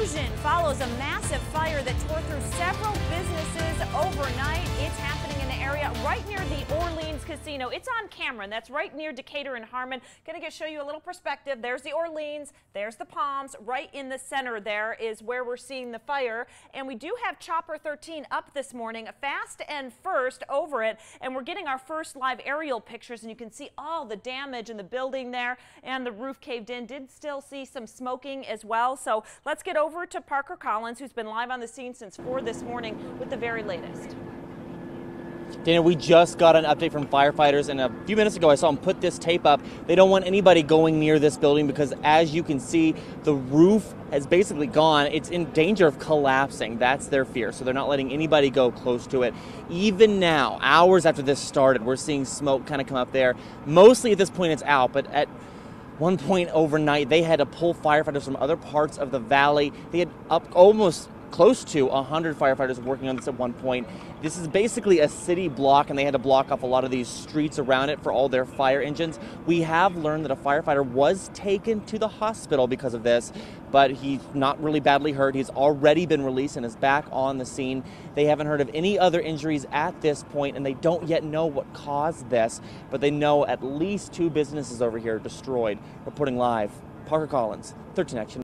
explosion follows a massive fire that tore through several businesses overnight. It's happening in the area right near the Orleans Casino. It's on camera, and that's right near Decatur and Harmon. Going to show you a little perspective. There's the Orleans, there's the Palms. Right in the center there is where we're seeing the fire. And we do have Chopper 13 up this morning, fast and first over it. And we're getting our first live aerial pictures, and you can see all the damage in the building there and the roof caved in. Did still see some smoking as well. So let's get over to Parker Collins, who's been live on the scene since 4 this morning with the very latest. Dana, we just got an update from firefighters, and a few minutes ago I saw them put this tape up. They don't want anybody going near this building because, as you can see, the roof has basically gone. It's in danger of collapsing. That's their fear. So they're not letting anybody go close to it. Even now, hours after this started, we're seeing smoke kind of come up there. Mostly at this point, it's out, but at one point overnight, they had to pull firefighters from other parts of the valley. They had up almost close to 100 firefighters working on this at one point. This is basically a city block, and they had to block off a lot of these streets around it for all their fire engines. We have learned that a firefighter was taken to the hospital because of this, but he's not really badly hurt. He's already been released and is back on the scene. They haven't heard of any other injuries at this point, and they don't yet know what caused this, but they know at least two businesses over here destroyed. Reporting live, Parker Collins, 13 Action.